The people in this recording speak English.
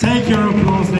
Take your applause.